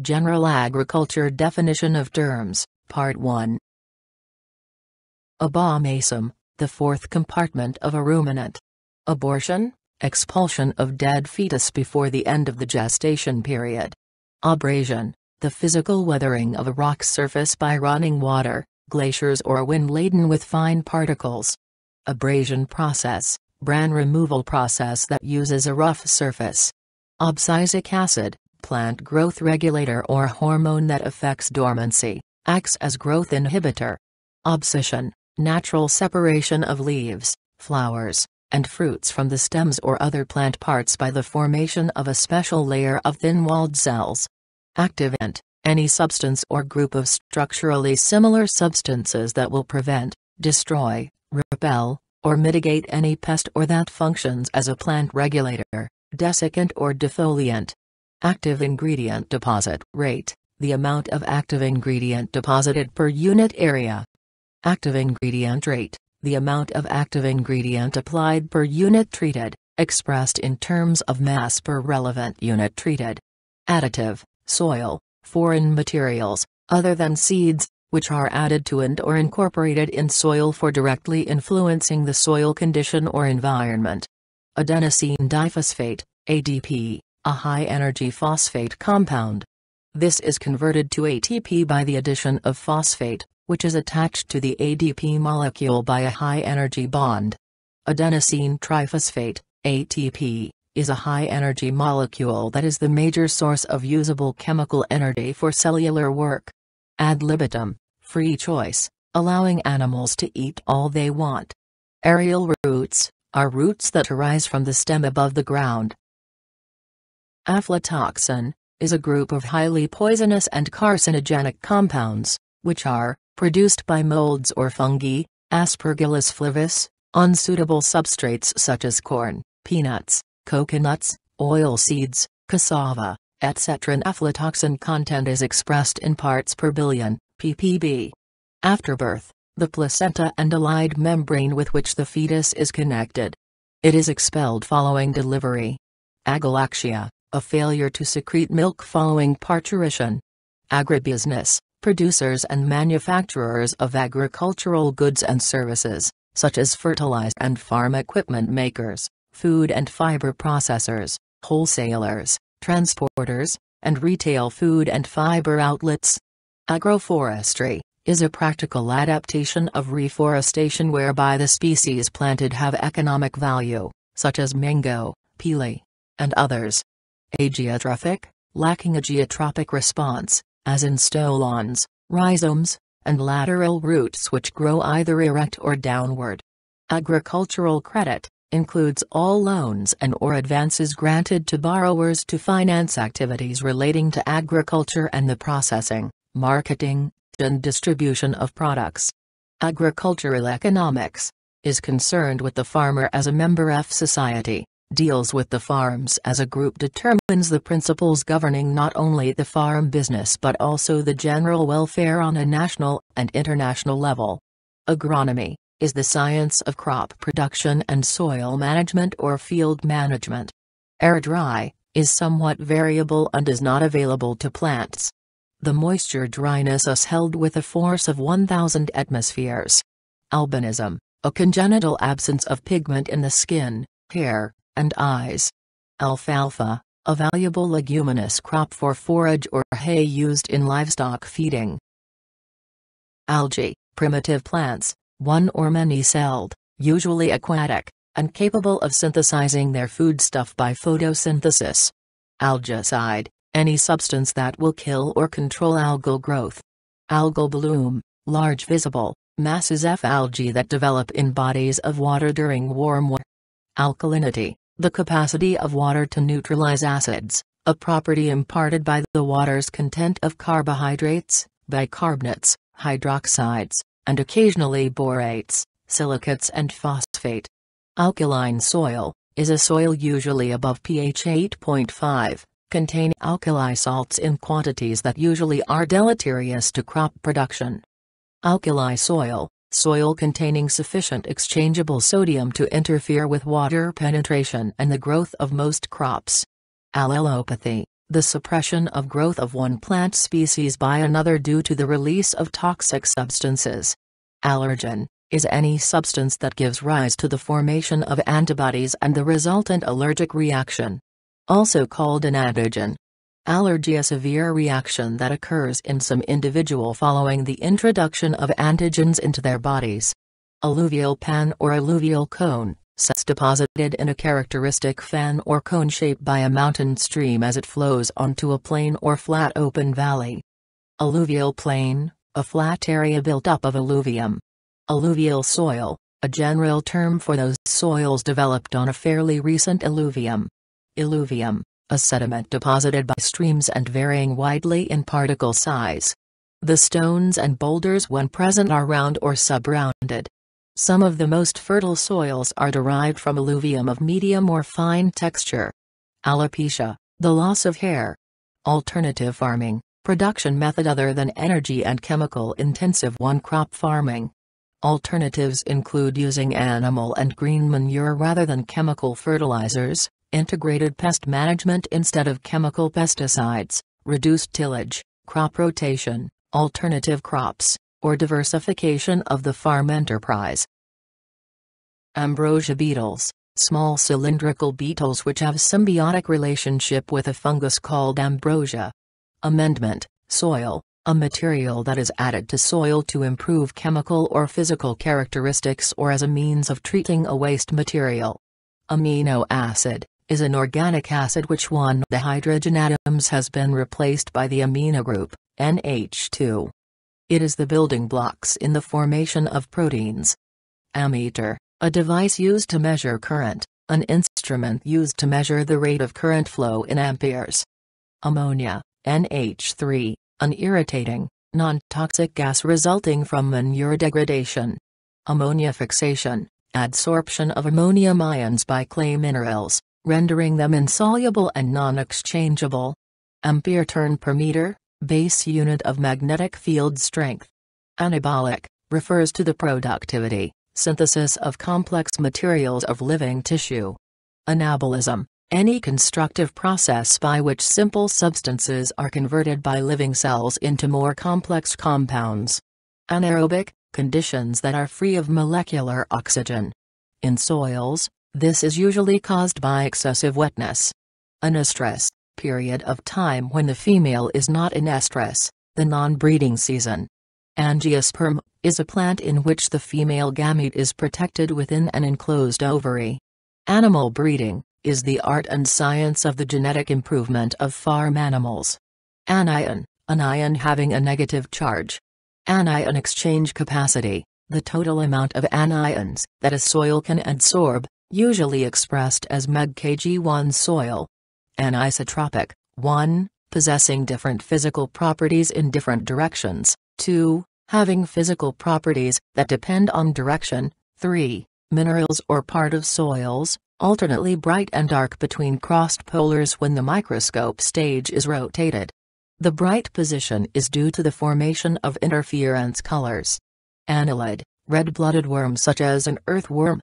General Agriculture Definition of Terms, Part 1 Abomasum, the fourth compartment of a ruminant. Abortion, expulsion of dead fetus before the end of the gestation period. Abrasion, the physical weathering of a rock surface by running water, glaciers or wind laden with fine particles. Abrasion process, bran removal process that uses a rough surface. Abscisic acid, plant growth regulator or hormone that affects dormancy, acts as growth inhibitor. Abscission, natural separation of leaves, flowers, and fruits from the stems or other plant parts by the formation of a special layer of thin-walled cells. Activant, any substance or group of structurally similar substances that will prevent, destroy, repel, or mitigate any pest or that functions as a plant regulator, desiccant or defoliant. Active ingredient deposit rate, the amount of active ingredient deposited per unit area. Active ingredient rate, the amount of active ingredient applied per unit treated, expressed in terms of mass per relevant unit treated. Additive, soil, foreign materials, other than seeds, which are added to and or incorporated in soil for directly influencing the soil condition or environment. Adenosine diphosphate, ADP, a high-energy phosphate compound. This is converted to ATP by the addition of phosphate, which is attached to the ADP molecule by a high-energy bond. Adenosine triphosphate, ATP, is a high-energy molecule that is the major source of usable chemical energy for cellular work. Ad libitum, free choice, allowing animals to eat all they want. Aerial roots, are roots that arise from the stem above the ground. Aflatoxin, is a group of highly poisonous and carcinogenic compounds, which are, produced by molds or fungi, Aspergillus flavus, on suitable substrates such as corn, peanuts, coconuts, oil seeds, cassava, etc. An aflatoxin content is expressed in parts per billion, ppb. After birth, the placenta and allied membrane with which the fetus is connected. It is expelled following delivery. Agalaxia, a failure to secrete milk following parturition. Agribusiness, producers and manufacturers of agricultural goods and services, such as fertilizer and farm equipment makers, food and fiber processors, wholesalers, transporters, and retail food and fiber outlets. Agroforestry is a practical adaptation of reforestation whereby the species planted have economic value, such as mango, pili, and others. Ageotropic, lacking a geotropic response, as in stolons, rhizomes, and lateral roots which grow either erect or downward. Agricultural credit includes all loans and or advances granted to borrowers to finance activities relating to agriculture and the processing, marketing, and distribution of products. Agricultural economics is concerned with the farmer as a member of society deals with the farms as a group determines the principles governing not only the farm business but also the general welfare on a national and international level. Agronomy is the science of crop production and soil management or field management. Air dry is somewhat variable and is not available to plants. The moisture dryness is held with a force of 1000 atmospheres. Albinism, a congenital absence of pigment in the skin, hair, and eyes. Alfalfa, a valuable leguminous crop for forage or hay used in livestock feeding. Algae, primitive plants, one or many-celled, usually aquatic, and capable of synthesizing their foodstuff by photosynthesis. Algicide, any substance that will kill or control algal growth. Algal bloom, large visible, masses of algae that develop in bodies of water during warm weather. Alkalinity, the capacity of water to neutralize acids, a property imparted by the water's content of carbohydrates, bicarbonates, hydroxides, and occasionally borates, silicates and phosphate. Alkaline soil is a soil usually above pH 8.5, containing alkali salts in quantities that usually are deleterious to crop production. Alkali soil soil containing sufficient exchangeable sodium to interfere with water penetration and the growth of most crops. Allelopathy, the suppression of growth of one plant species by another due to the release of toxic substances. Allergen is any substance that gives rise to the formation of antibodies and the resultant allergic reaction. Also called an antigen. Allergy a severe reaction that occurs in some individual following the introduction of antigens into their bodies. Alluvial fan or alluvial cone sets deposited in a characteristic fan or cone shape by a mountain stream as it flows onto a plain or flat open valley. Alluvial plain, a flat area built up of alluvium. Alluvial soil, a general term for those soils developed on a fairly recent alluvium. Alluvium, a sediment deposited by streams and varying widely in particle size. The stones and boulders when present are round or subrounded. Some of the most fertile soils are derived from alluvium of medium or fine texture. Alopecia, the loss of hair. Alternative farming, production method other than energy and chemical intensive one-crop farming. Alternatives include using animal and green manure rather than chemical fertilizers, integrated pest management instead of chemical pesticides, reduced tillage, crop rotation, alternative crops, or diversification of the farm enterprise. Ambrosia beetles, small cylindrical beetles which have symbiotic relationship with a fungus called ambrosia. Amendment, soil, a material that is added to soil to improve chemical or physical characteristics or as a means of treating a waste material. Amino acid, is an organic acid which one the hydrogen atoms has been replaced by the amino group, NH2. It is the building blocks in the formation of proteins. Ammeter, a device used to measure current, an instrument used to measure the rate of current flow in amperes. Ammonia, NH3, an irritating, non-toxic gas resulting from manure degradation. Ammonia fixation, adsorption of ammonium ions by clay minerals, rendering them insoluble and non-exchangeable. Ampere turn per meter, base unit of magnetic field strength. Anabolic, refers to the productivity, synthesis of complex materials of living tissue. Anabolism, any constructive process by which simple substances are converted by living cells into more complex compounds. Anaerobic, conditions that are free of molecular oxygen. In soils, this is usually caused by excessive wetness. Anestrus, period of time when the female is not in estrus, the non-breeding season. Angiosperm, is a plant in which the female gamete is protected within an enclosed ovary. Animal breeding, is the art and science of the genetic improvement of farm animals. Anion, an ion having a negative charge. Anion exchange capacity, the total amount of anions that a soil can adsorb, usually expressed as meg kg1 soil, anisotropic, 1, possessing different physical properties in different directions, 2, having physical properties that depend on direction, 3, minerals or part of soils, alternately bright and dark between crossed polars when the microscope stage is rotated. The bright position is due to the formation of interference colors. Annelid, red-blooded worms such as an earthworm.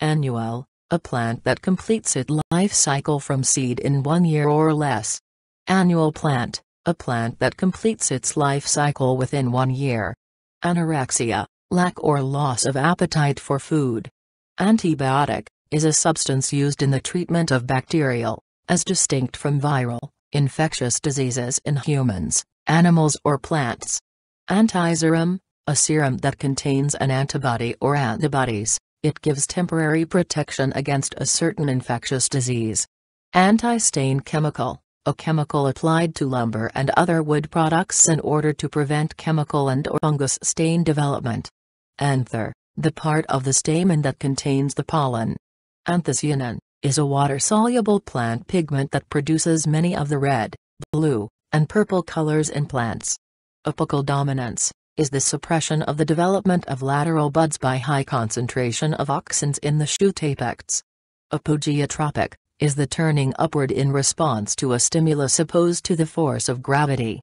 Annual, a plant that completes its life cycle from seed in one year or less. Annual plant, a plant that completes its life cycle within one year. Anorexia, lack or loss of appetite for food. Antibiotic, is a substance used in the treatment of bacterial, as distinct from viral, infectious diseases in humans, animals or plants. Antiserum, a serum that contains an antibody or antibodies. It gives temporary protection against a certain infectious disease. Anti-stain chemical, a chemical applied to lumber and other wood products in order to prevent chemical and or fungus stain development. Anther, the part of the stamen that contains the pollen. Anthocyanin, is a water-soluble plant pigment that produces many of the red, blue, and purple colors in plants. Apical dominance, is the suppression of the development of lateral buds by high concentration of auxins in the shoot apex. Apogeotropic, is the turning upward in response to a stimulus opposed to the force of gravity.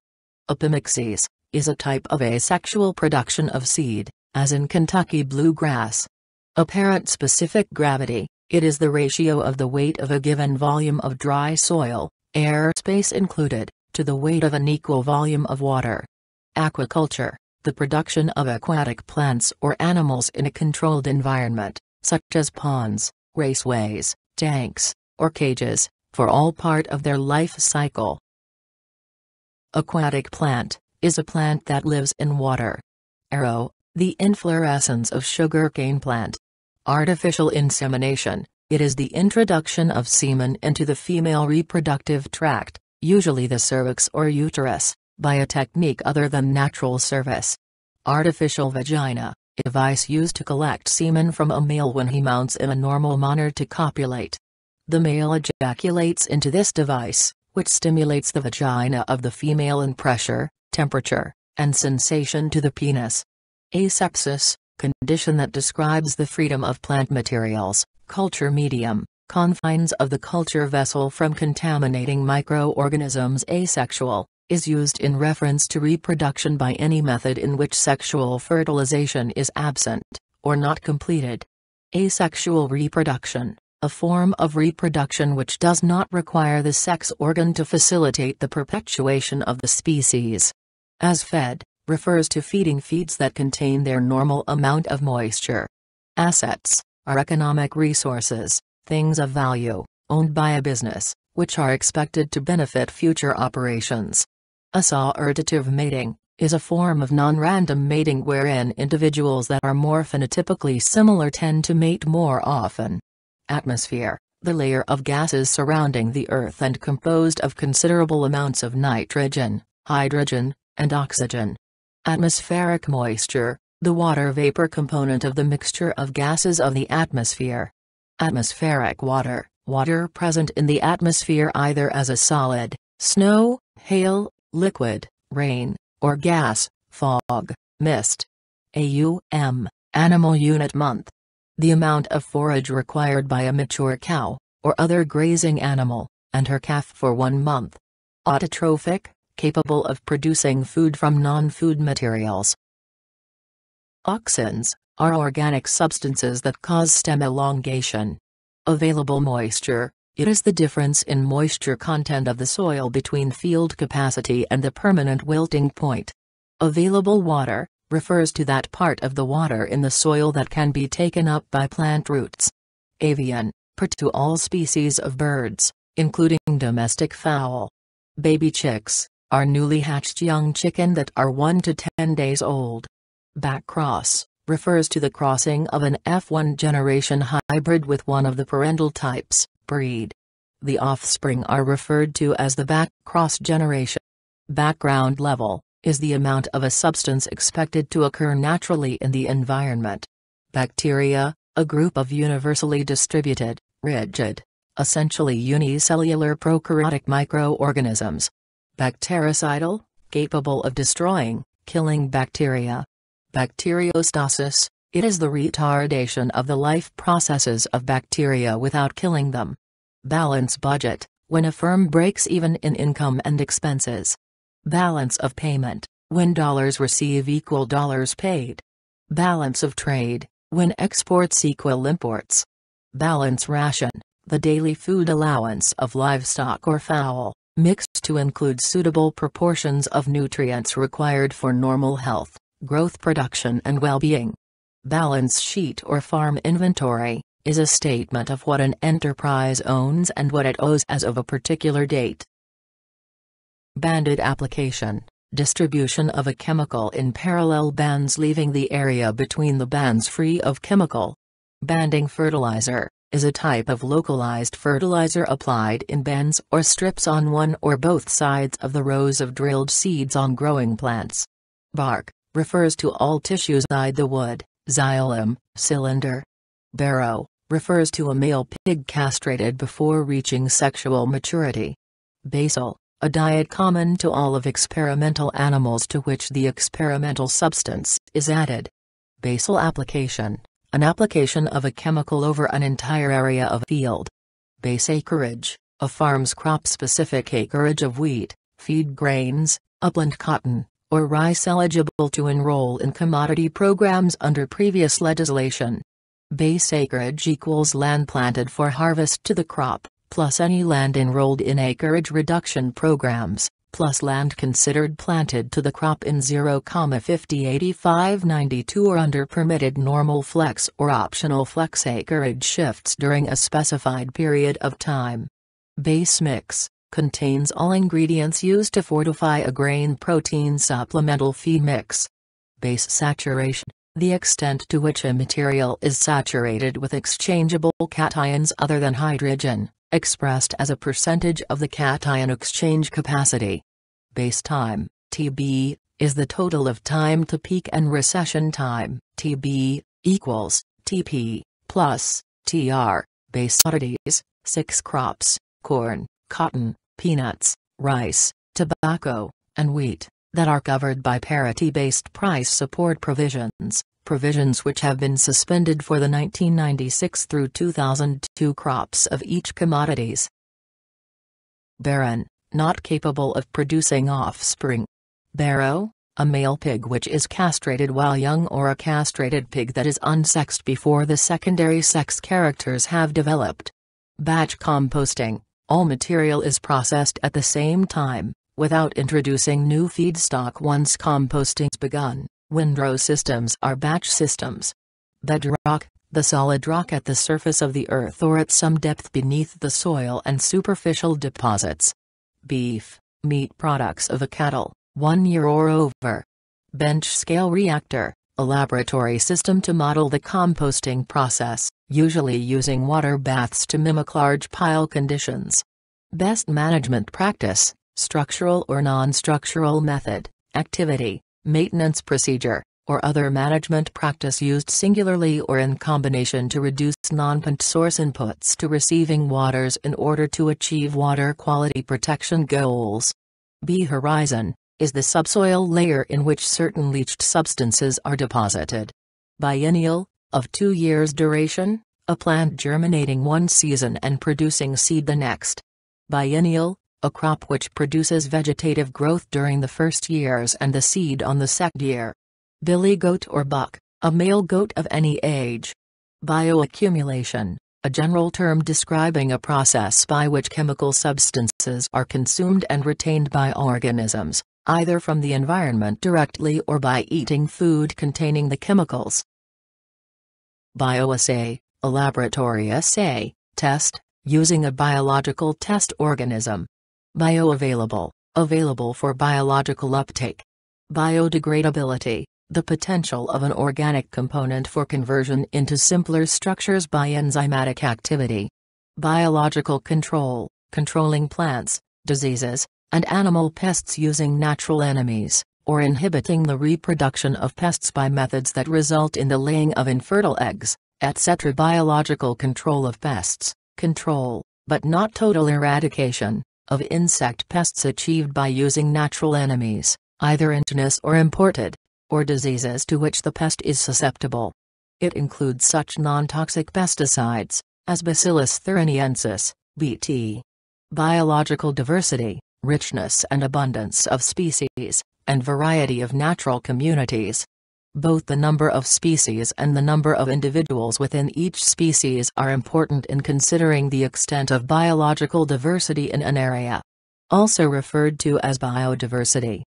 Apomixis, is a type of asexual production of seed, as in Kentucky bluegrass. Apparent specific gravity, it is the ratio of the weight of a given volume of dry soil, airspace included, to the weight of an equal volume of water. Aquaculture, the production of aquatic plants or animals in a controlled environment, such as ponds, raceways, tanks, or cages, for all part of their life cycle. Aquatic plant is a plant that lives in water. Arrow, the inflorescence of sugarcane plant. Artificial insemination, it is the introduction of semen into the female reproductive tract, usually the cervix or uterus, by a technique other than natural service. Artificial vagina, a device used to collect semen from a male when he mounts in a normal manner to copulate. The male ejaculates into this device, which stimulates the vagina of the female in pressure, temperature, and sensation to the penis. Asepsis, condition that describes the freedom of plant materials, culture medium, confines of the culture vessel from contaminating microorganisms asexual, is used in reference to reproduction by any method in which sexual fertilization is absent, or not completed. Asexual reproduction, a form of reproduction which does not require the sex organ to facilitate the perpetuation of the species. As fed, refers to feeding feeds that contain their normal amount of moisture. Assets are economic resources, things of value, owned by a business, which are expected to benefit future operations. Assortative mating is a form of non-random mating wherein individuals that are more phenotypically similar tend to mate more often. Atmosphere, the layer of gases surrounding the Earth and composed of considerable amounts of nitrogen, hydrogen, and oxygen. Atmospheric moisture, the water vapor component of the mixture of gases of the atmosphere. Atmospheric water, water present in the atmosphere either as a solid, snow, hail, liquid, rain, or gas, fog, mist. AUM, animal unit month. The amount of forage required by a mature cow, or other grazing animal, and her calf for one month. Autotrophic, capable of producing food from non-food materials. Auxins are organic substances that cause stem elongation. Available moisture, it is the difference in moisture content of the soil between field capacity and the permanent wilting point. Available water, refers to that part of the water in the soil that can be taken up by plant roots. Avian, per to all species of birds, including domestic fowl. Baby chicks, are newly hatched young chicken that are 1 to 10 days old. Backcross refers to the crossing of an F1 generation hybrid with one of the parental types, breed. The offspring are referred to as the backcross generation. Background level is the amount of a substance expected to occur naturally in the environment. Bacteria, a group of universally distributed, rigid, essentially unicellular prokaryotic microorganisms, Bactericidal, capable of destroying, killing bacteria. Bacteriostasis, it is the retardation of the life processes of bacteria without killing them. Balance budget, when a firm breaks even in income and expenses. Balance of payment, when dollars receive equal dollars paid. Balance of trade, when exports equal imports. Balance ration, the daily food allowance of livestock or fowl mixed to include suitable proportions of nutrients required for normal health, growth production and well-being. Balance sheet or farm inventory, is a statement of what an enterprise owns and what it owes as of a particular date. Banded application, distribution of a chemical in parallel bands leaving the area between the bands free of chemical. Banding fertilizer, is a type of localized fertilizer applied in bands or strips on one or both sides of the rows of drilled seeds on growing plants. Bark refers to all tissues inside the wood, xylem, cylinder. Barrow refers to a male pig castrated before reaching sexual maturity. Basal, a diet common to all of experimental animals to which the experimental substance is added. Basal application an application of a chemical over an entire area of field. Base acreage, a farm's crop-specific acreage of wheat, feed grains, upland cotton, or rice eligible to enroll in commodity programs under previous legislation. Base acreage equals land planted for harvest to the crop, plus any land enrolled in acreage reduction programs, plus land considered planted to the crop in 0,50 85 92 or under permitted normal flex or optional flex acreage shifts during a specified period of time. Base mix contains all ingredients used to fortify a grain protein supplemental feed mix. Base saturation the extent to which a material is saturated with exchangeable cations other than hydrogen, expressed as a percentage of the cation exchange capacity. Base time, TB, is the total of time to peak and recession time, TB, equals, TP, plus, TR, base commodities, six crops, corn, cotton, peanuts, rice, tobacco, and wheat, that are covered by parity-based price support provisions, provisions which have been suspended for the 1996 through 2002 crops of each commodities. Barren, not capable of producing offspring. Barrow, a male pig which is castrated while young or a castrated pig that is unsexed before the secondary sex characters have developed. Batch composting, all material is processed at the same time, without introducing new feedstock once composting's begun. Windrow systems are batch systems. Bedrock, the solid rock at the surface of the earth or at some depth beneath the soil and superficial deposits. Beef, meat products of a cattle, one year or over. Bench scale reactor, a laboratory system to model the composting process, usually using water baths to mimic large pile conditions. Best management practice, structural or non-structural method, activity, maintenance procedure, or other management practice used singularly or in combination to reduce non-point source inputs to receiving waters in order to achieve water quality protection goals. B horizon is the subsoil layer in which certain leached substances are deposited. Biennial, of two years duration, a plant germinating one season and producing seed the next. Biennial, a crop which produces vegetative growth during the first years and the seed on the second year. Billy goat or buck, a male goat of any age. Bioaccumulation, a general term describing a process by which chemical substances are consumed and retained by organisms, either from the environment directly or by eating food containing the chemicals. Bioassay, a laboratory assay, test, using a biological test organism. Bioavailable, available for biological uptake. Biodegradability, the potential of an organic component for conversion into simpler structures by enzymatic activity. Biological control, controlling plants, diseases, and animal pests using natural enemies, or inhibiting the reproduction of pests by methods that result in the laying of infertile eggs, etc. Biological control of pests, control, but not total eradication, of insect pests achieved by using natural enemies, either indigenous or imported, or diseases to which the pest is susceptible. It includes such non-toxic pesticides, as Bacillus thuringiensis, BT. Biological diversity, richness and abundance of species, and variety of natural communities, both the number of species and the number of individuals within each species are important in considering the extent of biological diversity in an area. Also referred to as biodiversity.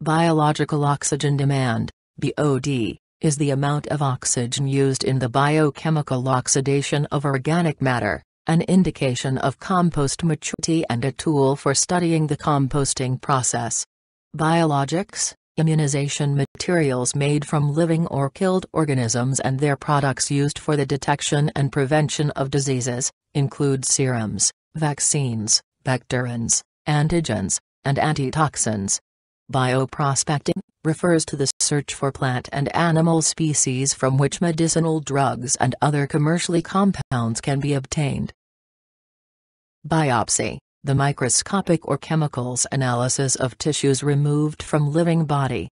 Biological oxygen demand, BOD, is the amount of oxygen used in the biochemical oxidation of organic matter, an indication of compost maturity and a tool for studying the composting process. Biologics, immunization materials made from living or killed organisms and their products used for the detection and prevention of diseases, include serums, vaccines, bacterins, antigens, and antitoxins. Bioprospecting refers to the search for plant and animal species from which medicinal drugs and other commercially compounds can be obtained. Biopsy the microscopic or chemicals analysis of tissues removed from living body.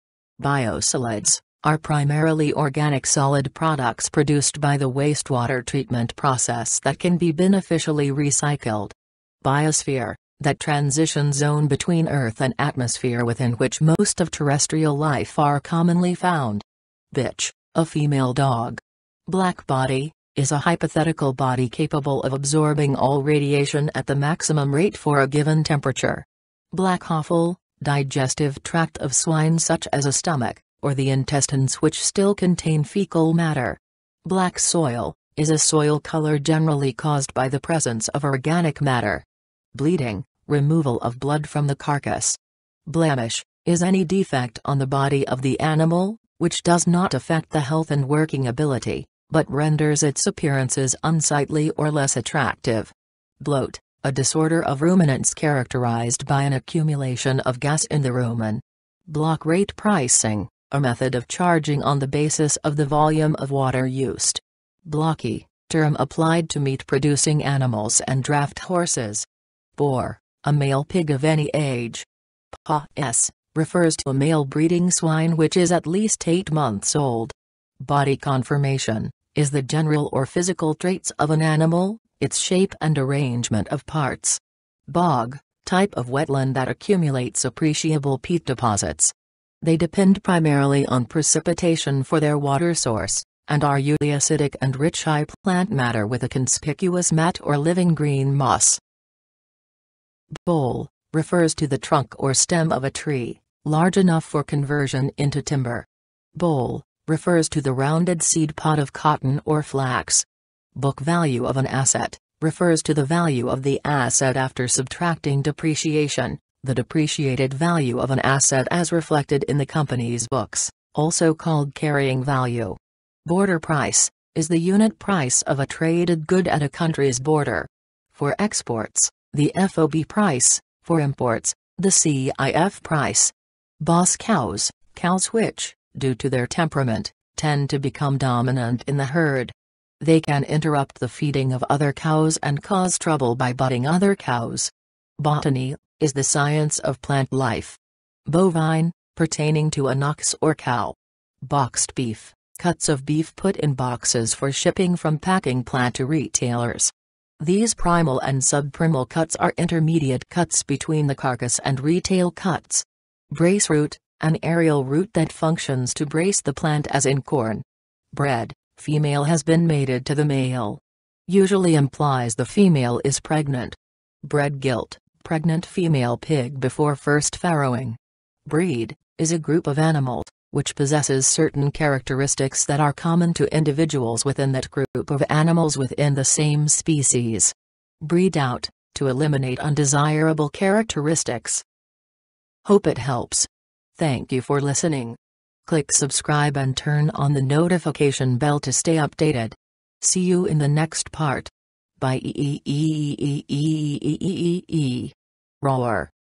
Biosolids are primarily organic solid products produced by the wastewater treatment process that can be beneficially recycled. Biosphere, that transition zone between Earth and atmosphere within which most of terrestrial life are commonly found. Bitch, a female dog. Black body, is a hypothetical body capable of absorbing all radiation at the maximum rate for a given temperature. Black offal, digestive tract of swine such as a stomach, or the intestines which still contain fecal matter. Black soil, is a soil color generally caused by the presence of organic matter. Bleeding, removal of blood from the carcass. Blemish, is any defect on the body of the animal, which does not affect the health and working ability but renders its appearances unsightly or less attractive. Bloat, a disorder of ruminants characterized by an accumulation of gas in the rumen. Block rate pricing, a method of charging on the basis of the volume of water used. Blocky, term applied to meat-producing animals and draft horses. Boar, a male pig of any age. Pa s refers to a male breeding swine which is at least 8 months old. Body conformation is the general or physical traits of an animal, its shape and arrangement of parts. Bog, type of wetland that accumulates appreciable peat deposits. They depend primarily on precipitation for their water source, and are eudiocytic and rich high plant matter with a conspicuous mat or living green moss. Bole, refers to the trunk or stem of a tree, large enough for conversion into timber. Boll, refers to the rounded seed pod of cotton or flax. Book value of an asset refers to the value of the asset after subtracting depreciation, the depreciated value of an asset as reflected in the company's books, also called carrying value. Border price is the unit price of a traded good at a country's border. For exports, the FOB price, for imports, the CIF price. Boss cows, cows which, due to their temperament, tend to become dominant in the herd. They can interrupt the feeding of other cows and cause trouble by butting other cows. Botany is the science of plant life. Bovine, pertaining to an ox or cow. Boxed beef, cuts of beef put in boxes for shipping from packing plant to retailers. These primal and subprimal cuts are intermediate cuts between the carcass and retail cuts. Brace root, an aerial root that functions to brace the plant as in corn. Bred, female has been mated to the male. Usually implies the female is pregnant. Bred gilt, pregnant female pig before first farrowing. Breed, is a group of animals, which possesses certain characteristics that are common to individuals within that group of animals within the same species. Breed out, to eliminate undesirable characteristics. Hope it helps. Thank you for listening. Click subscribe and turn on the notification bell to stay updated. See you in the next part. Bye. Roar.